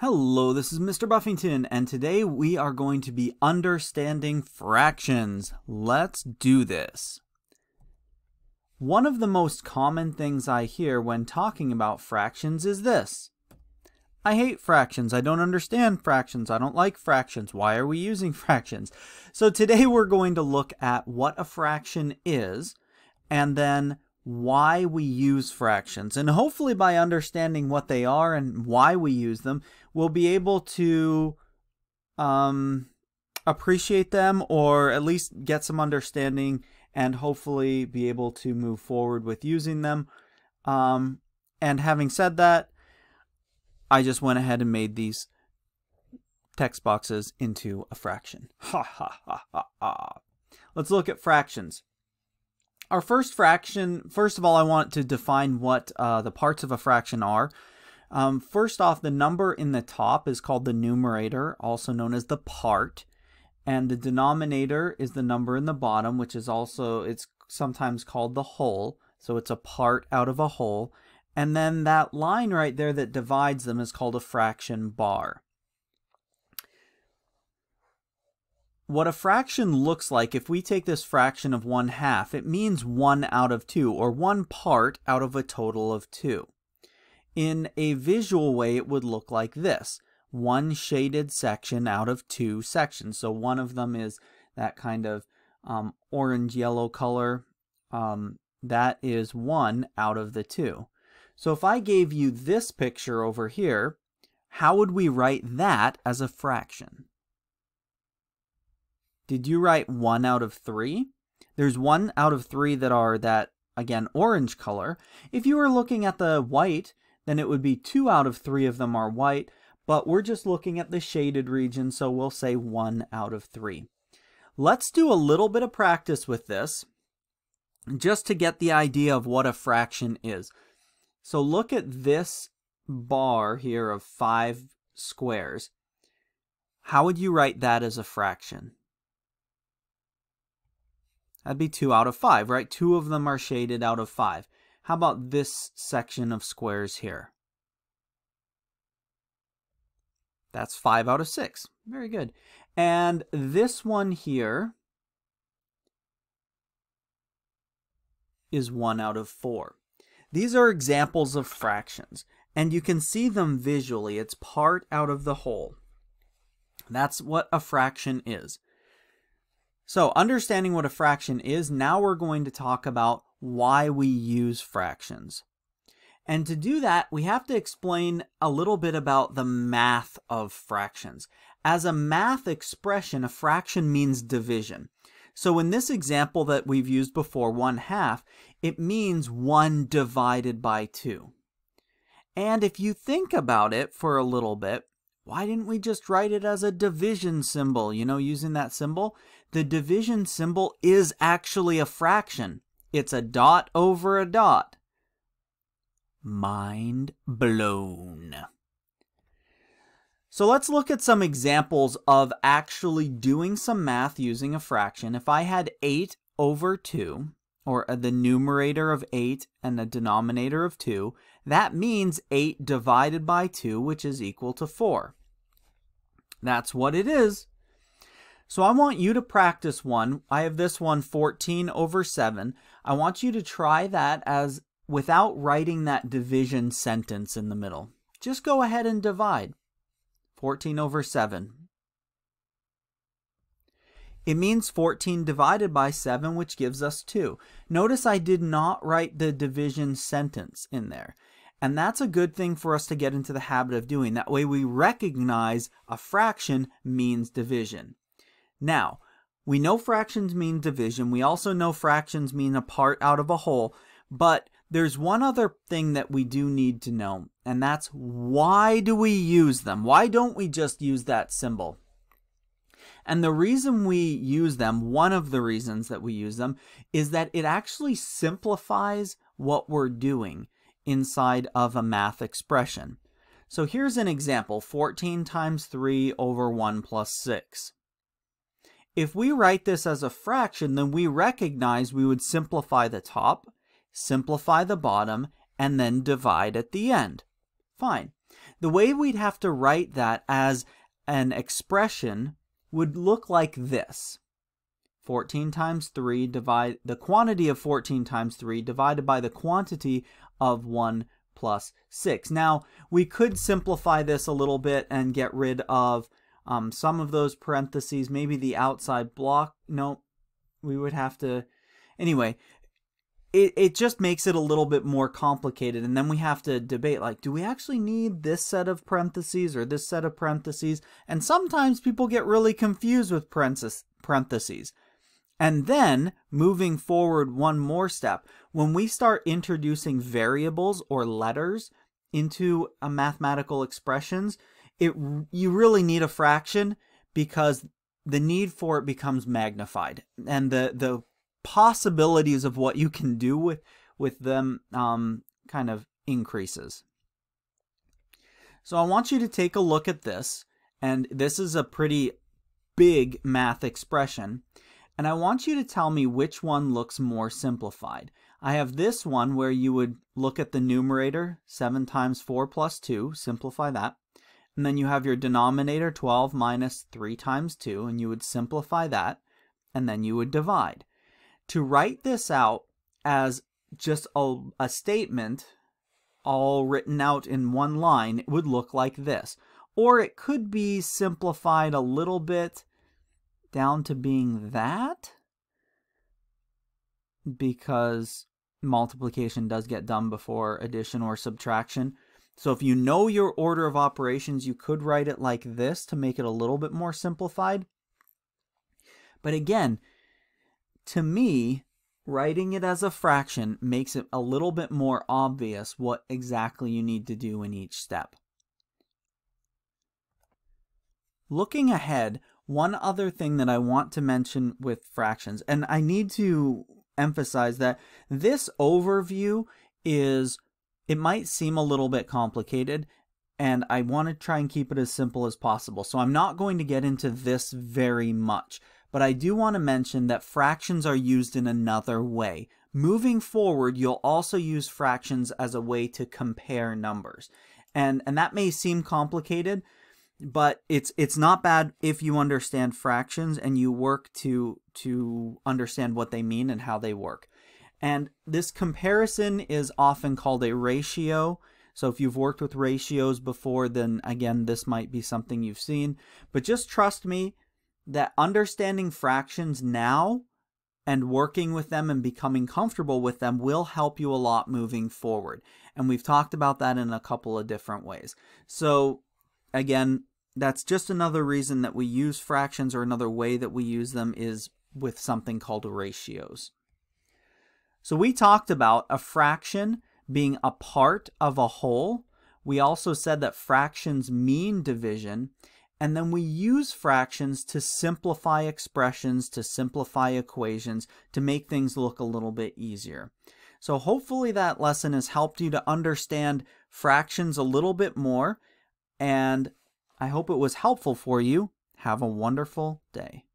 Hello, this is Mr. Buffington, and today we are going to be understanding fractions. Let's do this. One of the most common things I hear when talking about fractions is this. I hate fractions. I don't understand fractions. I don't like fractions. Why are we using fractions? So today we're going to look at what a fraction is, and then why we use fractions. And hopefully by understanding what they are and why we use them, we'll be able to um, appreciate them or at least get some understanding and hopefully be able to move forward with using them. Um, and having said that, I just went ahead and made these text boxes into a fraction. Ha ha ha ha ha. Let's look at fractions our first fraction, first of all, I want to define what uh, the parts of a fraction are. Um, first off, the number in the top is called the numerator, also known as the part. And the denominator is the number in the bottom, which is also, it's sometimes called the whole. So it's a part out of a whole. And then that line right there that divides them is called a fraction bar. What a fraction looks like, if we take this fraction of 1 half, it means 1 out of 2, or 1 part out of a total of 2. In a visual way, it would look like this. One shaded section out of two sections. So one of them is that kind of um, orange-yellow color. Um, that is one out of the two. So if I gave you this picture over here, how would we write that as a fraction? Did you write one out of three? There's one out of three that are that, again, orange color. If you were looking at the white, then it would be two out of three of them are white, but we're just looking at the shaded region, so we'll say one out of three. Let's do a little bit of practice with this, just to get the idea of what a fraction is. So look at this bar here of five squares. How would you write that as a fraction? That'd be 2 out of 5, right? Two of them are shaded out of 5. How about this section of squares here? That's 5 out of 6. Very good. And this one here is 1 out of 4. These are examples of fractions, and you can see them visually. It's part out of the whole. That's what a fraction is. So understanding what a fraction is, now we're going to talk about why we use fractions. And to do that, we have to explain a little bit about the math of fractions. As a math expression, a fraction means division. So in this example that we've used before, 1 half, it means 1 divided by 2. And if you think about it for a little bit, why didn't we just write it as a division symbol, you know, using that symbol? The division symbol is actually a fraction. It's a dot over a dot. Mind blown. So let's look at some examples of actually doing some math using a fraction. If I had 8 over 2, or the numerator of 8 and the denominator of 2, that means 8 divided by 2, which is equal to 4. That's what it is. So I want you to practice one. I have this one 14 over 7. I want you to try that as without writing that division sentence in the middle. Just go ahead and divide. 14 over 7. It means 14 divided by 7, which gives us 2. Notice I did not write the division sentence in there. And that's a good thing for us to get into the habit of doing. That way we recognize a fraction means division. Now, we know fractions mean division. We also know fractions mean a part out of a whole. But there's one other thing that we do need to know, and that's why do we use them? Why don't we just use that symbol? And the reason we use them, one of the reasons that we use them, is that it actually simplifies what we're doing inside of a math expression. So here's an example, 14 times 3 over 1 plus 6. If we write this as a fraction, then we recognize we would simplify the top, simplify the bottom, and then divide at the end. Fine. the way we'd have to write that as an expression would look like this. 14 times 3 divide the quantity of 14 times 3 divided by the quantity of 1 plus 6. Now, we could simplify this a little bit and get rid of um, some of those parentheses, maybe the outside block. No, we would have to... Anyway, it, it just makes it a little bit more complicated. And then we have to debate, like, do we actually need this set of parentheses or this set of parentheses? And sometimes people get really confused with parentheses. And then, moving forward one more step, when we start introducing variables or letters into a mathematical expressions, it you really need a fraction because the need for it becomes magnified. And the, the possibilities of what you can do with, with them um, kind of increases. So I want you to take a look at this, and this is a pretty big math expression and I want you to tell me which one looks more simplified. I have this one where you would look at the numerator, 7 times 4 plus 2, simplify that. And then you have your denominator, 12 minus 3 times 2, and you would simplify that, and then you would divide. To write this out as just a, a statement, all written out in one line, it would look like this. Or it could be simplified a little bit down to being that because multiplication does get done before addition or subtraction. So if you know your order of operations, you could write it like this to make it a little bit more simplified. But again, to me, writing it as a fraction makes it a little bit more obvious what exactly you need to do in each step. Looking ahead, one other thing that I want to mention with fractions, and I need to emphasize that this overview is, it might seem a little bit complicated, and I want to try and keep it as simple as possible. So I'm not going to get into this very much, but I do want to mention that fractions are used in another way. Moving forward, you'll also use fractions as a way to compare numbers. And, and that may seem complicated, but it's it's not bad if you understand fractions and you work to to understand what they mean and how they work. And this comparison is often called a ratio. So if you've worked with ratios before, then again, this might be something you've seen. But just trust me that understanding fractions now and working with them and becoming comfortable with them will help you a lot moving forward. And we've talked about that in a couple of different ways. So again, that's just another reason that we use fractions or another way that we use them is with something called ratios. So we talked about a fraction being a part of a whole. We also said that fractions mean division. And then we use fractions to simplify expressions, to simplify equations, to make things look a little bit easier. So hopefully that lesson has helped you to understand fractions a little bit more and I hope it was helpful for you. Have a wonderful day.